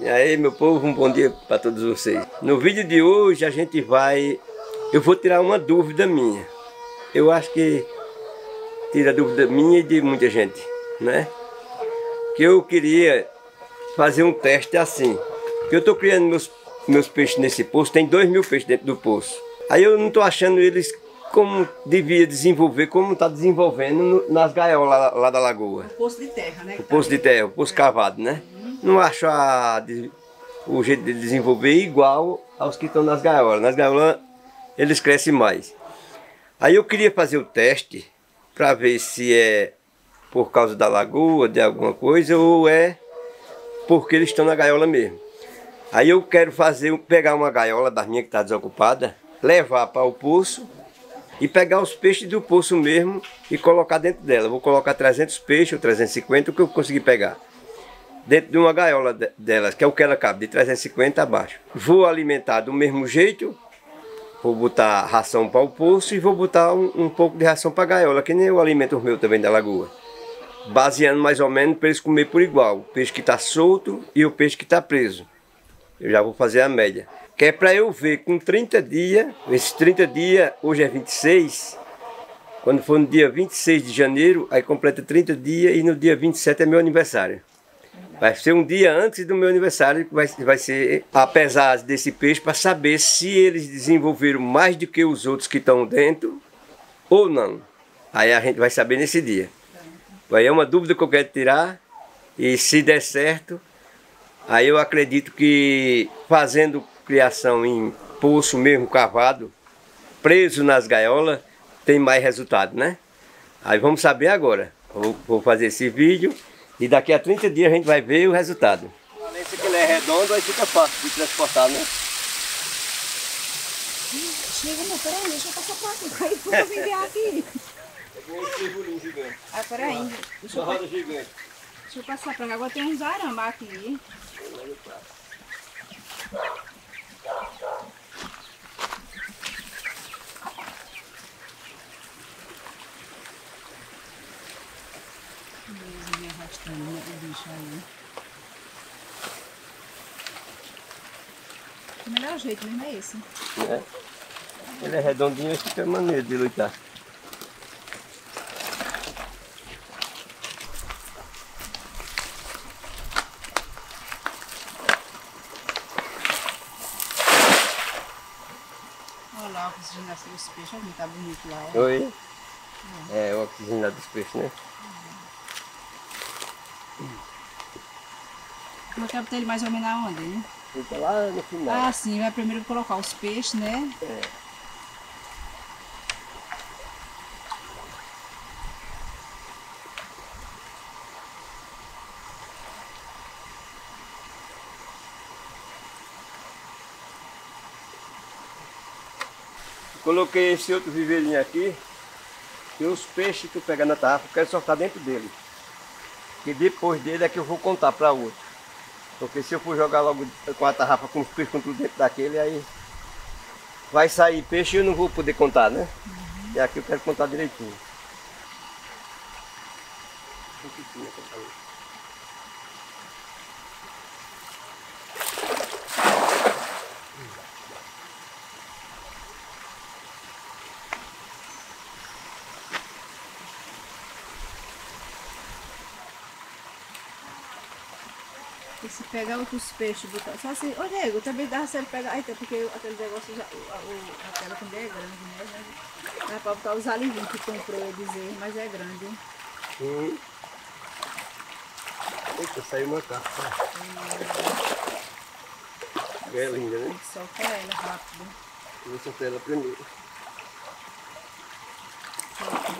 E aí, meu povo, um bom dia para todos vocês. No vídeo de hoje a gente vai... Eu vou tirar uma dúvida minha. Eu acho que tira dúvida minha e de muita gente, né? Que eu queria fazer um teste assim. Que eu estou criando meus, meus peixes nesse poço, tem dois mil peixes dentro do poço. Aí eu não estou achando eles como devia desenvolver, como está desenvolvendo no, nas gaiolas lá, lá, da lagoa. O poço de terra, né? O poço de terra, o poço é. cavado, né? Não acho o jeito de desenvolver igual aos que estão nas gaiolas. Nas gaiolas eles crescem mais. Aí eu queria fazer o teste para ver se é por causa da lagoa, de alguma coisa, ou é porque eles estão na gaiola mesmo. Aí eu quero fazer, pegar uma gaiola da minha que está desocupada, levar para o poço e pegar os peixes do poço mesmo e colocar dentro dela. Vou colocar 300 peixes ou 350, o que eu conseguir pegar dentro de uma gaiola delas, que é o que ela cabe, de 350 abaixo. Vou alimentar do mesmo jeito, vou botar ração para o poço e vou botar um, um pouco de ração para a gaiola, que nem eu alimento os meus também da lagoa. Baseando mais ou menos para eles comer por igual, o peixe que está solto e o peixe que está preso. Eu já vou fazer a média. Que é para eu ver com 30 dias, esses 30 dias, hoje é 26, quando for no dia 26 de janeiro, aí completa 30 dias e no dia 27 é meu aniversário. Vai ser um dia antes do meu aniversário que vai, vai ser a pesagem desse peixe para saber se eles desenvolveram mais do que os outros que estão dentro ou não. Aí a gente vai saber nesse dia. Aí é uma dúvida que eu quero tirar e se der certo, aí eu acredito que fazendo criação em poço mesmo cavado, preso nas gaiolas, tem mais resultado, né? Aí vamos saber agora. Vou, vou fazer esse vídeo e daqui a 30 dias a gente vai ver o resultado. Esse que ele é redondo, aí fica fácil de transportar, né? Chega, não, peraí, deixa eu passar por aqui. Aí vou enviar aqui. um gigante. Ah, peraí. Deixa eu, roda gigante. Deixa eu passar pra cá. Agora tem uns arambá aqui. O bicho aí. O melhor jeito mesmo é esse. É. Ele é redondinho e fica maneiro de lutar. Olha lá a oxigenação dos peixes, olha como tá bonito lá. Ó. Oi? É, é o oxigenado dos peixes, né? Colocar ele mais ou menos aonde, né? Fica lá no final. Ah, sim. Vai primeiro colocar os peixes, né? É. Coloquei esse outro viveirinho aqui. E os peixes que tu pega na tarrafa, eu quero soltar dentro dele. Que depois dele é que eu vou contar para outro. Porque se eu for jogar logo com a tarrafa com os peixes com tudo dentro daquele, aí vai sair peixe e eu não vou poder contar, né? Uhum. E aqui eu quero contar direitinho. E se pegar outros peixes, botar. Só assim, ô Diego, também dá certo pegar. Aí, porque aquele negócio já. O, o, aquela também é grande, né? Dá pra botar os alivinhos que comprou, eu dizer, mas é grande. Hum. Eita, saiu uma capa. Hum. É linda, né? Solta ela rápido. Vou soltar ela primeiro.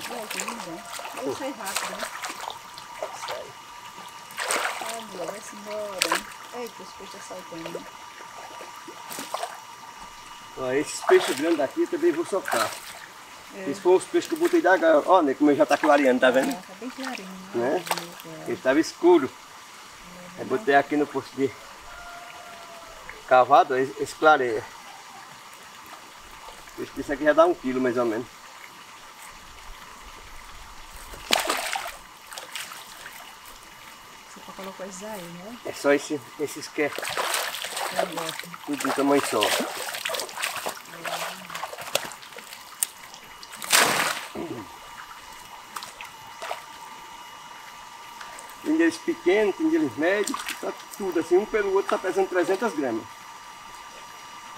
Solta, é, Eu sei rápido, né? Olha, vai-se embora. Eita, os peixes saltando. Ó, esses peixes grandes aqui eu também vou soltar. É. Esses foram os peixes que eu botei da gaiola. Olha como ele já está clareando, tá vendo? É, tá bem clarinho. Né? É. Ele estava escuro. É, eu botei aqui no posto de cavado, esse clareia. Esse aqui já dá um quilo mais ou menos. Com esses aí, né? É só esse, esses que é tudo de tamanho só. Tem deles pequenos, tem deles médios, só tudo assim, um pelo outro está pesando 300 gramas.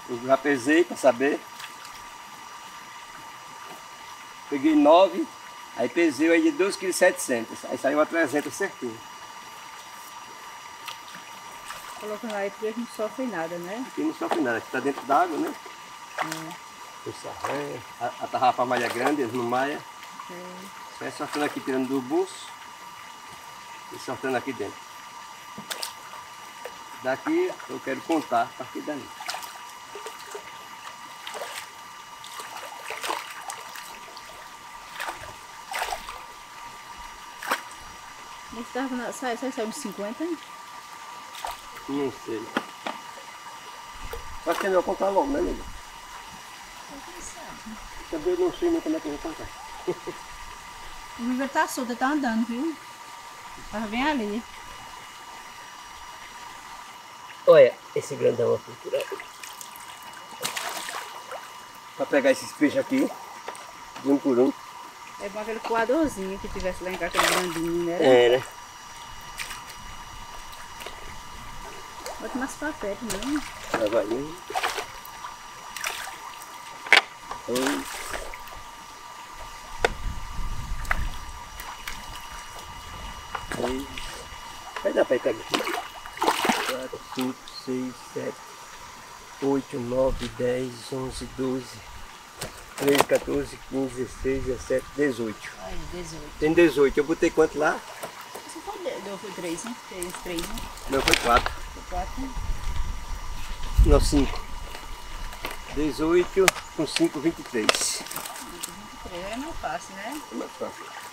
Eu já pesei para saber. Peguei 9, aí pesei aí de 2,7 kg, aí saiu a 300 certinho. Colocando aí porque não sofre nada, né? Aqui não sofre nada, aqui está dentro d'água, né? O sarré, a, a tarrafa malha grande, eles não malha. É. Só é sortando aqui, tirando do bolso e sortando aqui dentro. Daqui eu quero contar a partir dali. Sai, sai, sai uns 50, hein? Não sei. Acho que é melhor contar logo, né, amiga? Também não sei nem como é que eu vou contar. O Viver tá solto, ele tá andando, viu? Tava bem ali. Olha esse grandão aqui por aí. Pra pegar esses peixes aqui, de um por um. É bom aquele coadorzinho que tivesse lá em casa, aquele grandinho, né? É, né? Mais pra perto. Lá vai um. Dois. Três. Vai dar pra ir pegar. Quatro, cinco, seis, sete, oito, nove, dez, onze, doze, treze, 14, 15, 16, 17, 18. Ai, 18. Tem 18. Eu botei quanto lá? Você foi, deu, foi 3, né? Fez 3, né? Não, foi 4. 4. Não, 5. 18 com 5, 23. 23 é mais fácil, né? É mais fácil.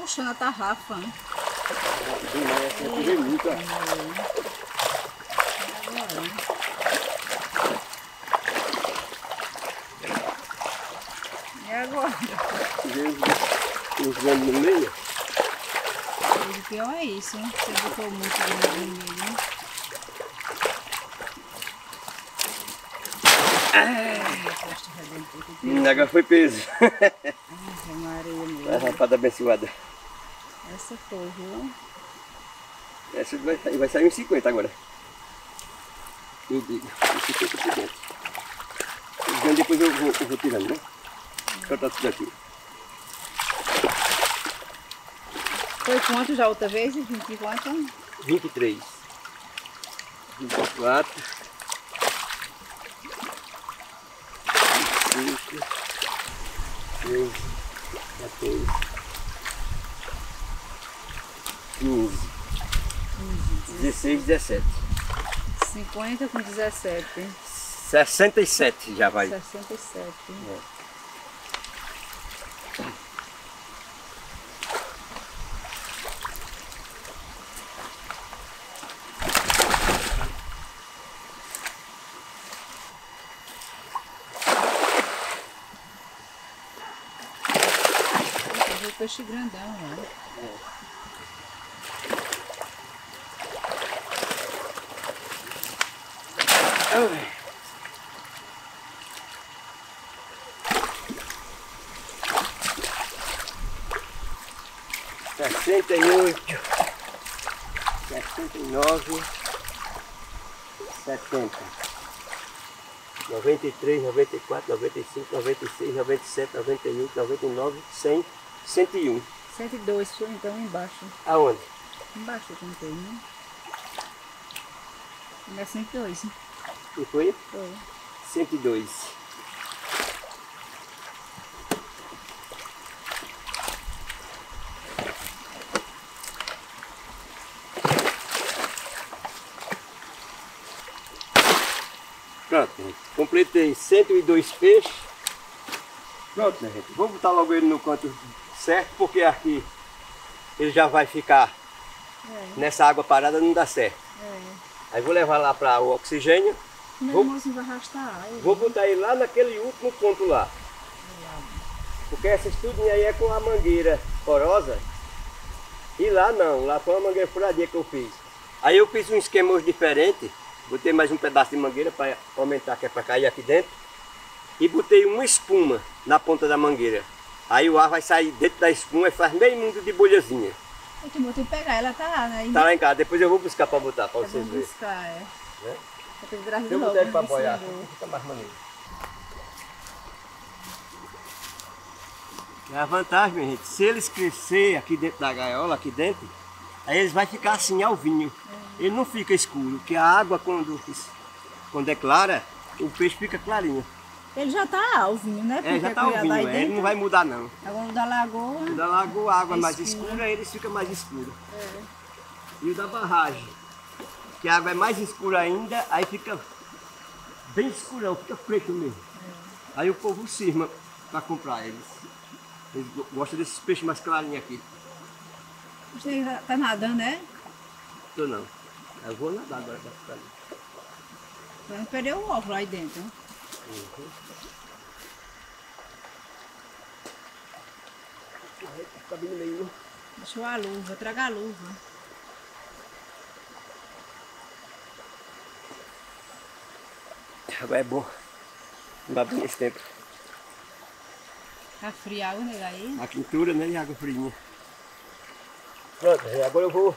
Puxando a tarrafa, né? Ó. E agora? Uns grandes no meio. O pior é isso, hein? Você botou muito no meio, né? Posto redentor Agora foi peso. Ave Maria A mesmo. rapada abençoada. Essa foi, viu? Essa vai, sair- vai sair uns 50 agora. Eu digo, uns 50 por dentro. Grandes depois eu vou, eu vou tirando, né? Cortar tudo aqui. Foi quanto já outra vez? 20 e quanto? 23. 24. 25. 13. 14. 15. 16, 17. 50 com 17. 67 já vai. 67. Esse é o peixe grandão, né? Ai. Sessenta e oito, sessenta e nove, setenta, noventa e três, noventa e quatro, noventa e cinco, noventa e seis, noventa e sete, noventa e oito, noventa e nove, cem, 101. 102, sua então embaixo. Aonde? Embaixo eu contei, né? É 102. E foi? Foi. 102. Pronto, gente. Completei 102 peixes. Pronto, né, gente? Vou botar logo ele no canto certo, porque aqui ele já vai ficar é. nessa água parada, não dá certo. É. Aí vou levar lá para o oxigênio. Vou, vai arrastar. Vou botar ele lá naquele último ponto lá. Porque essa estudinha aí é com a mangueira porosa. E lá não, lá foi uma mangueira furadinha que eu fiz. Aí eu fiz um esquema hoje diferente. Botei mais um pedaço de mangueira para aumentar, que é para cair aqui dentro. E botei uma espuma na ponta da mangueira. Aí o ar vai sair dentro da espuma e faz meio mundo de bolhazinha. Eu te botei pegar, ela tá lá, né? Tá lá em casa, depois eu vou buscar para botar, para vocês verem. buscar, é. Né? Eu vou botar ele para boiar, fica mais maneiro. É a vantagem, minha gente, se eles crescer aqui dentro da gaiola, aqui dentro, aí eles vão ficar assim alvinho. É. Ele não fica escuro, porque a água quando, quando é clara, o peixe fica clarinho. Ele já está alvinho, né? Porque é, já está alvinho, é, ele não vai mudar não. Agora o da lagoa... O da lagoa, a água é mais escura, eles ficam mais escuros. É. E o da barragem, que a água é mais escura ainda, aí fica bem escurão, fica preto mesmo. É. Aí o povo cisma para comprar eles. Eles gostam desses peixes mais clarinhos aqui. Você tá nadando, né? Tô não. Eu vou nadar agora pra ficar ali. Vai perder o óculos aí dentro. Uhum. Deixou a luva, traga a luva. Agora é bom. Não dá bem esse tempo. Tá fria a água, né, aí? A quintura, né? E água fria. Pronto, agora eu vou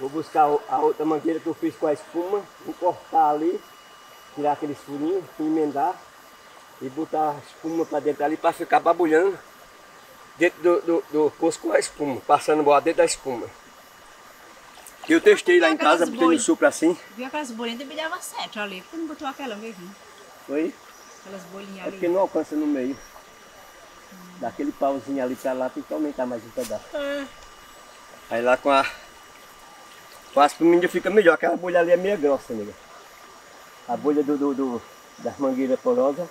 Vou buscar a outra mangueira que eu fiz com a espuma, vou cortar ali, tirar aqueles furinhos, emendar e botar a espuma para dentro ali para ficar babulhando dentro do, do, do com a espuma, passando boa dentro da espuma. Eu testei lá em casa, botei no supra assim. Viu aquelas bolinhas, me dava sete ali, por que não botou aquela mesmo? Foi? Aquelas bolinhas é ali. É porque não alcança no meio. Hum. Daquele pauzinho ali pra lá, tem que aumentar mais um pedaço. É. Aí lá com a... Com a espuminha fica melhor, aquela bolha ali é meio grossa, amiga. A bolha do, do, do das mangueiras porosas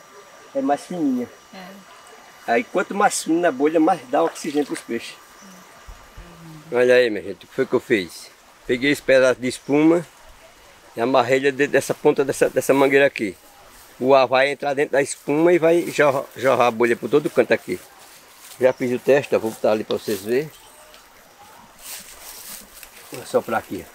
é mais fininha. É. Aí quanto mais fina a bolha, mais dá oxigênio para os peixes. Olha aí, minha gente, o que foi que eu fiz? Peguei esse pedaço de espuma e amarrei ele dentro dessa ponta dessa, dessa mangueira aqui o ar vai entrar dentro da espuma e vai jorrar, jorrar a bolha por todo canto aqui. Já fiz o teste, vou botar ali para vocês verem. Vou soprar aqui.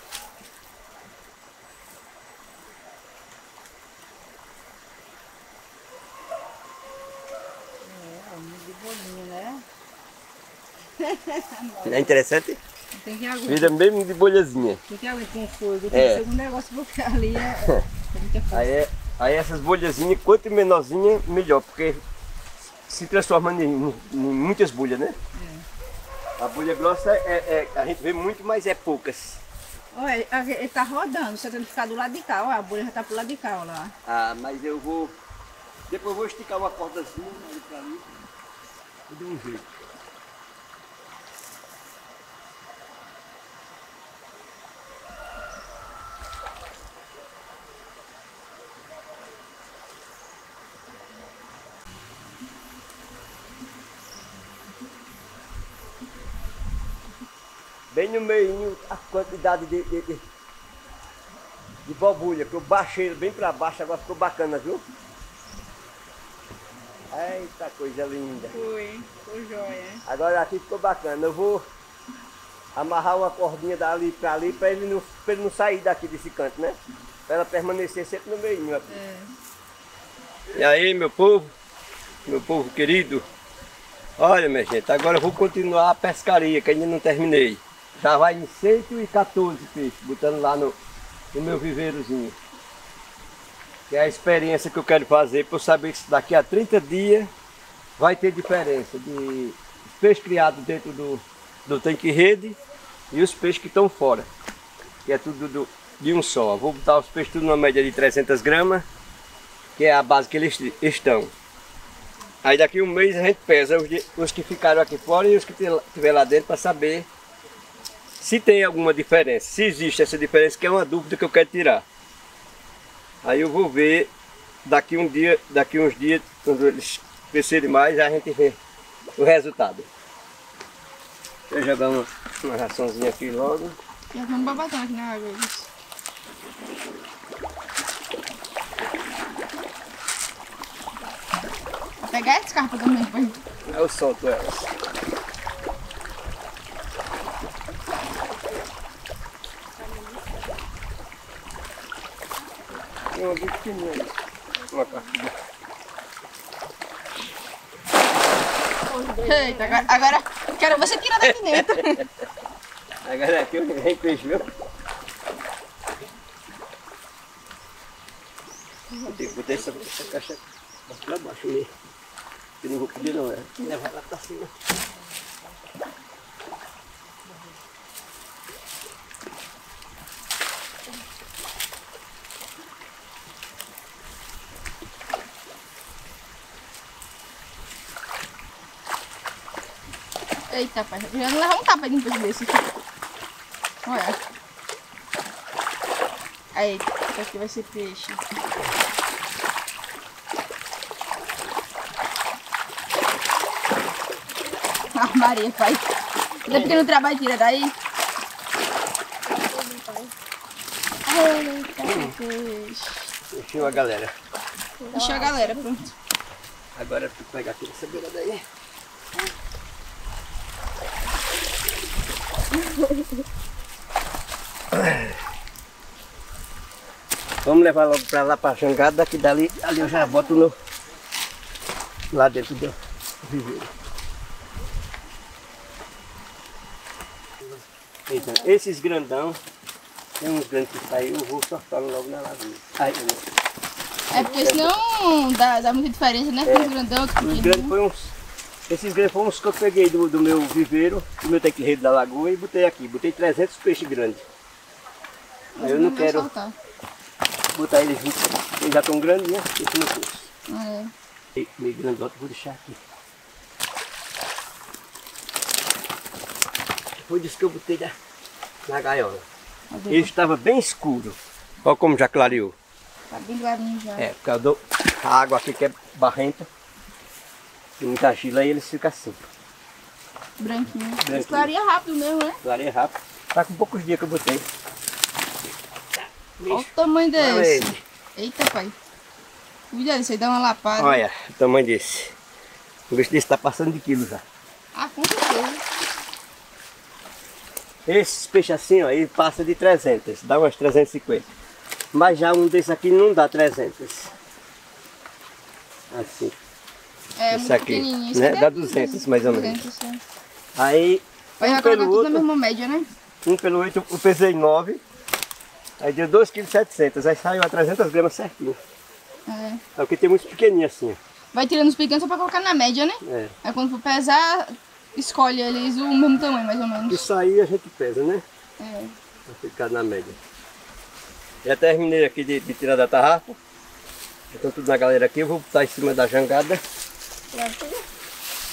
É interessante? Tem que aguentar. Vira mesmo de bolhazinha. Tem que aguentar com fogo. Tem é. que ser um negócio porque ali é, é. Aí é Aí essas bolhazinhas, quanto menorzinha, melhor, porque se transforma em, em muitas bolhas, né? É. A bolha grossa é, é, a gente vê muito, mas é poucas. Olha, ele tá rodando, só tem que ficar do lado de cá, a bolha já tá pro lado de cá, lá. Ah, mas eu vou. Depois eu vou esticar uma cordazinha ali pra mim. Vou dar um jeito. bem no meio a quantidade de, de, de, de que eu baixei bem para baixo, agora ficou bacana, viu? Eita coisa linda. Foi, foi jóia. Agora aqui ficou bacana. Eu vou amarrar uma cordinha dali para ali para ele, não, ele não sair daqui desse canto, né? Para ela permanecer sempre no meio aqui. É. E aí, meu povo, meu povo querido, olha minha gente, agora eu vou continuar a pescaria que ainda não terminei. Já vai em 114 peixes, botando lá no, no meu viveirozinho. Que é a experiência que eu quero fazer para eu saber que daqui a 30 dias vai ter diferença de peixes criados dentro do, do tanque rede e os peixes que estão fora. Que é tudo do, de um só. Vou botar os peixes tudo numa média de 300 gramas, que é a base que eles estão. Aí daqui um mês a gente pesa os, os que ficaram aqui fora e os que estiver lá dentro para saber se tem alguma diferença, se existe essa diferença, que é uma dúvida que eu quero tirar. Aí eu vou ver daqui um dia, daqui uns dias, quando eles crescerem mais, a gente vê o resultado. Deixa eu jogar uma, uma raçãozinha aqui logo. Já vamos babatão aqui na água. Vou pegar essa carpa também, pai. Eu solto elas. Tem uma pequenininha ali. Uma carpinha. Eita, agora, agora quero você tirar daqui dentro. Agora aqui eu vem peixe, viu? Vou ter que botar essa, essa caixa pra baixo mesmo. Eu não vou poder não, é levar lá pra cima. Pai. Já não leva um tapa de um desse aqui. Olha. Aí, isso aqui vai ser peixe. Ah, Maria, pai. Ainda pequeno trabalho, tira daí. Eita, peixe. Encheu a galera. Deixa a galera, pronto. Agora tu pegar aqui essa beira daí. Vamos levar logo pra lá pra jangada, que dali ali eu já boto no, lá dentro do viveiro. Então, esses grandão, tem uns grandes que saíram, eu vou soltando logo na lagoa. Aí, É porque senão dá, dá muita diferença, né? Com os grandão, Os grandes foi uns. Esses grandes foram que eu peguei do, do meu viveiro, do meu tequirreiro da lagoa e botei aqui. Botei 300 peixes grandes. Aí eu não grandes quero soltar. botar eles juntos, eles já estão grandes, né? Esse não posso. Ah, é. E Meio grandote, vou deixar aqui. Foi disso que eu botei na, na gaiola. Ele estava bem escuro. Olha como já clareou. Tá bem clarinho já. É, por causa do, a água aqui que é barrenta. Tem muita gila e eles ficam assim. Branquinho. Branquinho. Clareia rápido mesmo, né? Clareia rápido. Tá com poucos dias que eu botei. Olha o tamanho desse. ele. Eita, pai. Cuidado, isso aí dá uma lapada. Olha o tamanho desse. O bicho desse tá passando de quilo já. Ah, com certeza. Esses peixes assim, ó, ele passa de 300, dá umas 350. Mas já um desse aqui não dá 300. Assim. É, Esse muito aqui, pequenininho. Né? aqui Dá é 200 mais ou menos. 200, é. Aí, Vai um pelo tudo na outro, mesma média, né? um pelo outro eu pesei 9. Aí deu 2,7 kg. Aí saiu a 300 gramas certinho. É. É porque tem muitos pequenininhos assim, ó. Vai tirando os pequenos só pra colocar na média, né? É. Aí quando for pesar, escolhe eles o mesmo tamanho, mais ou menos. Isso aí a gente pesa, né? É. Pra ficar na média. Já terminei aqui de, de tirar da tarrafa. Estão tudo na galera aqui. Eu vou botar em cima da jangada.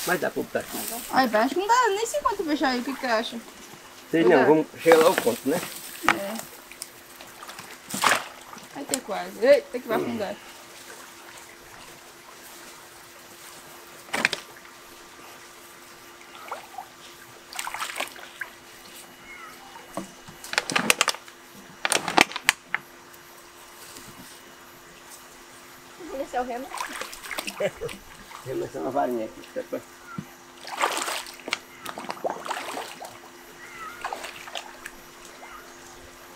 Mas dá pra botar aqui. Acho que não dá nem 50 fechar aí, o que que acha? Sei não, vamos chegar lá ao ponto, né? É. Vai ter quase. Eita, que vai afundar. Esse é o remo. Tem mais uma varinha aqui. tá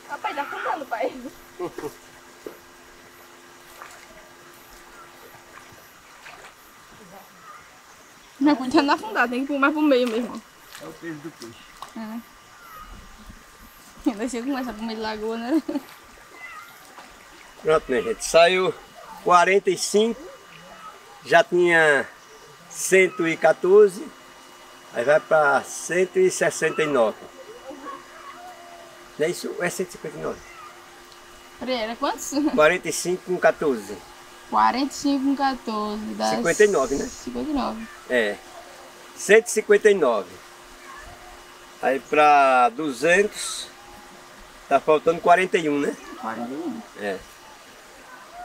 Papai, tá afundando, pai. Mas cuidado não afundar, tem que pôr mais pro meio mesmo. É o peso do peixe. É. Vai ser começar pro meio de lagoa, né? Pronto, minha gente. Saiu 45. Já tinha 114. Aí vai pra 169. Não é isso? Ou é 159? Peraí, era quantos? 45 com 14. 45 com 14. Dá 59, né? 59. É. 159. Aí pra 200. Tá faltando 41, né? 41. É.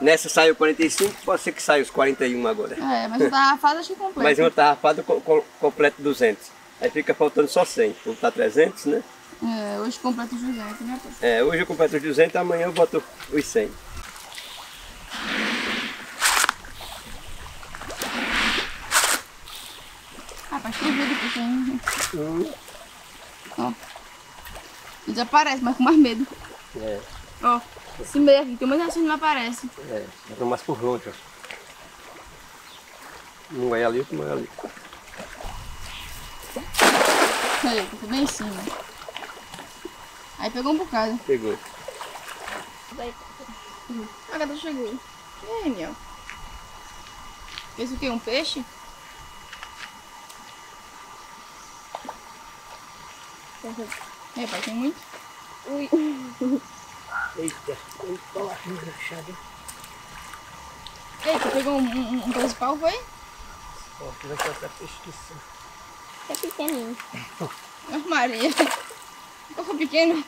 Nessa saiu 45, pode ser que saia os 41 agora. É, mas o tarrafado acho que completo. Mas uma tarrafada com, com, completo 200. Aí fica faltando só 100. Vou botar 300, né? É, hoje completo os 200, né? É, hoje eu completo os 200, amanhã eu boto os 100. Rapaz, que medo que tem. Hum. Ó. Desaparece, mas com mais medo. É, Ó, esse meio aqui, tem mais assim não aparece. é. Tô mais por longe, ó. Um é ali, outro é ali. Aí, tá bem em cima. Aí pegou um bocado. Pegou. Daí, A gata chegou. E aí, Miel? Fez o? Um peixe? É, pai, tem muito? ui. Eita, tem cola aqui rachada. Ei, tu pegou um, um, um principal, foi? Ó, que vai cortar pesquisa. É pequenininho. Ah, Maria. Foi pequeno?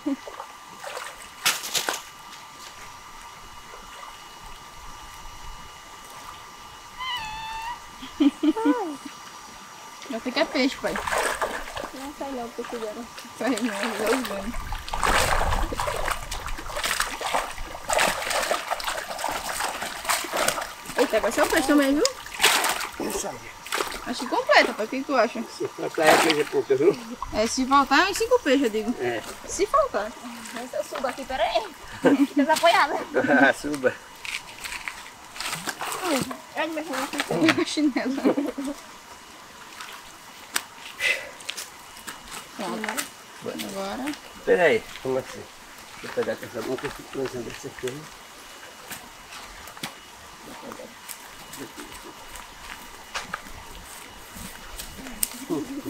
Já tem que é peixe, pai. Não sai não, porque dela. Sai não, já usando. Vai ser o peixe também, viu? Isso aí. Acho que completa, pai. O que tu acha? Se faltar é coisa pouca, viu? É, se faltar, é uns cinco peixes, eu digo. É. Se faltar. Mas eu subo aqui, peraí. Fica desapoiada. Suba. Olha meu irmão. A chinela. Pronto. Agora. Pera aí, como assim? Deixa eu pegar com essa que eu fico pensando essa aqui. né?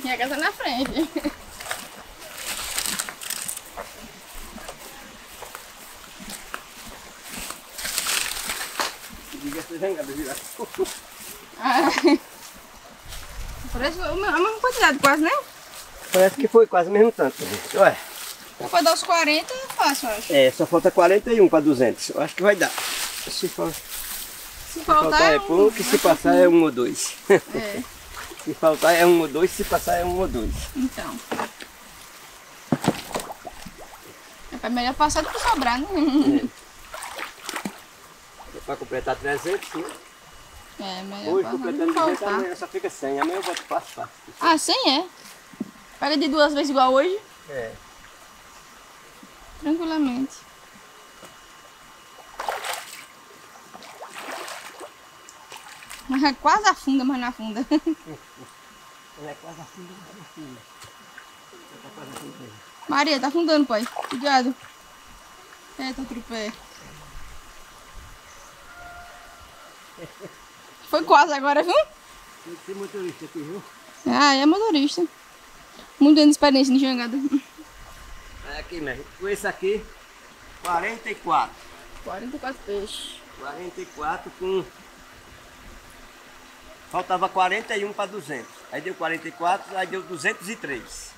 Minha casa na frente. Se. Parece a mesma quantidade, quase, né? Parece que foi quase o mesmo tanto. Ué, Então, pra dar os 40 é fácil, eu acho. é, só falta 41 para 200. Eu acho que vai dar. Se fa- Se faltar faltar, é um- pouco, se passar é um ou dois. É, Se faltar é um ou dois, se passar é um ou dois. então. É melhor passar do que sobrar, né? Para completar 300, né? É, melhor Hoje passar do completando que 200, faltar. amanhã só fica 100. Amanhã eu boto fácil, fácil. Ah, 100 é. Pega de duas vezes igual hoje, É. tranquilamente. Quase afunda, mas não afunda. Ela é quase afunda, quase afunda. Tá quase afundando. Maria, tá afundando, pai. Cuidado. Eita, outro pé. Foi quase agora, viu? Tem que ter motorista aqui, viu? Ah, é motorista. Muito ano de experiência de jangada. É aqui mesmo. Com esse aqui, 44. 44 peixes. 44 com. Faltava 41 para 200. Aí deu 44, aí deu 203.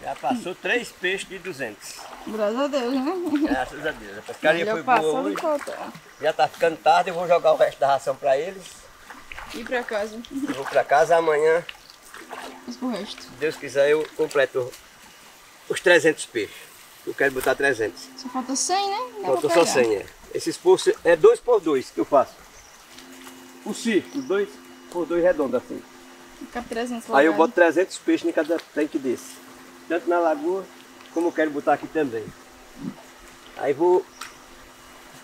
Já passou três peixes de 200. Graças a Deus, né? Graças a Deus. A pescaria Melhor foi boa hoje. Já tá ficando tarde, eu vou jogar o resto da ração para eles. Ir pra casa. Eu vou para casa amanhã, Mas pro resto. se Deus quiser, eu completo os 300 peixes. Eu quero botar 300. Só falta 100, né? Falta só pegar. 100, é. Esses poços é 2 por 2 que eu faço. O círculo, 2 por 2 redondo assim. Cabe 300 Aí eu boto 300 peixes em cada tanque desse. Tanto na lagoa, como eu quero botar aqui também. Aí vou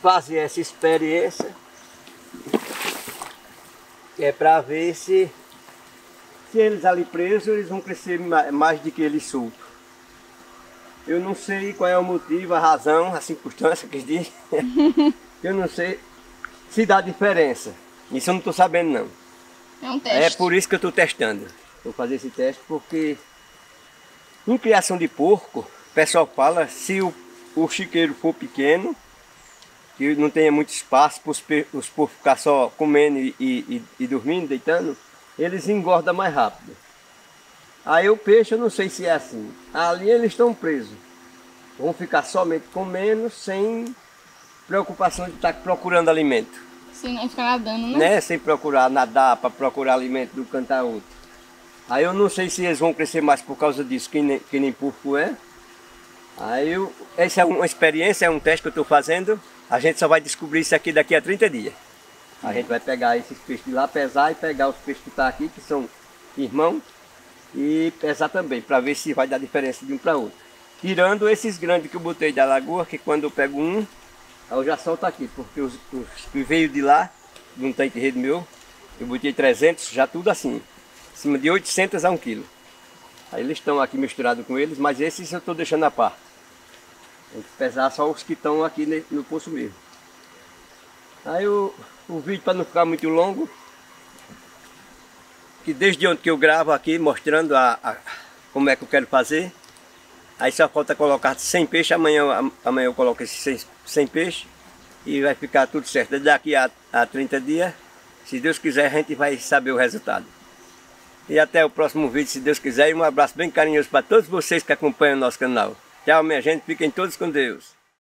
fazer essa experiência. Que é para ver se, se eles ali presos, eles vão crescer ma- mais do que eles soltos. Eu não sei qual é o motivo, a razão, a circunstância que diz. eu não sei se dá diferença. Isso eu não estou sabendo não. É um É teste. por isso que eu estou testando. Vou fazer esse teste porque em criação de porco, o pessoal fala se o, o chiqueiro for pequeno, que não tenha muito espaço para os porcos ficar só comendo e, e- e dormindo, deitando, eles engordam mais rápido. Aí o peixe eu não sei se é assim. Ali eles estão presos. Vão ficar somente comendo sem preocupação de estar procurando alimento. Sim, aí fica nadando, né? né? Sem procurar nadar para procurar alimento do cantar outro. Aí eu não sei se eles vão crescer mais por causa disso, que nem, que nem porco é. Aí eu, essa é uma experiência, é um teste que eu estou fazendo. A gente só vai descobrir isso aqui daqui a 30 dias. A gente vai pegar esses peixes de lá, pesar e pegar os peixes que estão aqui, que são irmãos, e pesar também, para ver se vai dar diferença de um para outro. Tirando esses grandes que eu botei da lagoa, que quando eu pego um, aí já solto aqui, porque os, os que veio de lá, de um tanque rede meu, eu botei 300, já tudo assim, acima de 800 a 1 quilo. Aí eles estão aqui misturados com eles, mas esses eu estou deixando a parte. Tem que pesar só os que estão aqui no poço mesmo. Aí o, o vídeo para não ficar muito longo, que desde ontem que eu gravo aqui mostrando a, a- como é que eu quero fazer. Aí só falta colocar 100 peixes, amanhã, am- amanhã eu coloco esses 100, 100 peixes e vai ficar tudo certo. Daqui a, a 30 dias, se Deus quiser, a gente vai saber o resultado. E até o próximo vídeo, se Deus quiser. E um abraço bem carinhoso para todos vocês que acompanham o nosso canal. Tchau, minha gente. Fiquem todos com Deus.